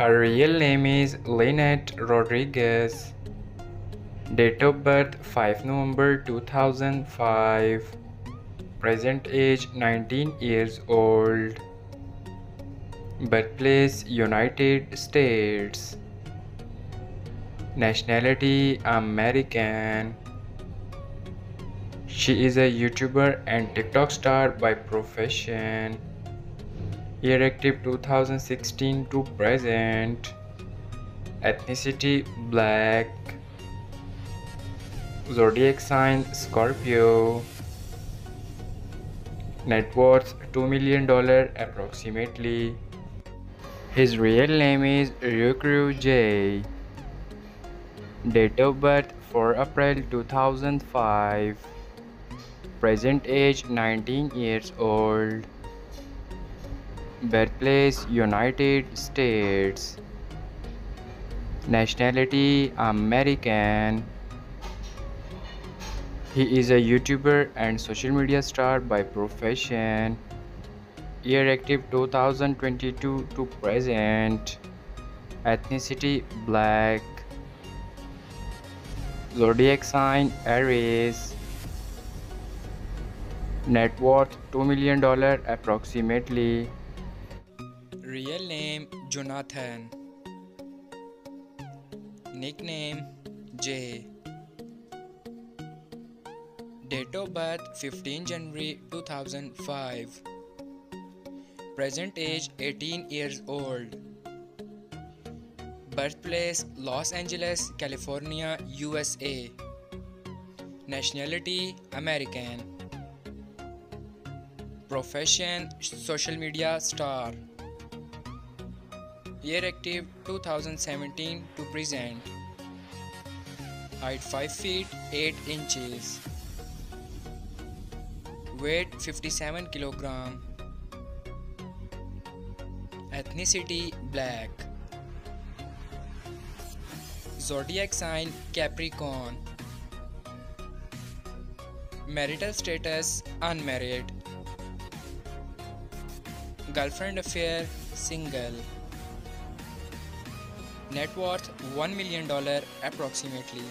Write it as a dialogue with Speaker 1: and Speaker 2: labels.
Speaker 1: Her real name is Linnette Rodriguez. Date of birth 5 November 2005. Present age 19 years old. Birthplace United States. Nationality American. She is a YouTuber and TikTok star by profession. Active 2016 to present. Ethnicity black. Zodiac sign Scorpio. Net worth $2 million approximately. His real name is Rucrew Jay. Date of birth 4 April 2005. Present age 19 years old. Birthplace United States. Nationality American. He is a YouTuber and social media star by profession. Year active 2022 to present. Ethnicity black. Zodiac sign Aries. Net worth $2 million approximately.
Speaker 2: Real name Jonathan. Nickname Jay. Date of birth 15 January 2005. Present age 18 years old. Birthplace Los Angeles, California, USA. Nationality American. Profession Social media star. Year active 2017 to present. Height 5 feet 8 inches. Weight 57 kilogram. Ethnicity black. Zodiac sign Capricorn. Marital status unmarried. Girlfriend affair single. Net worth $1 million approximately.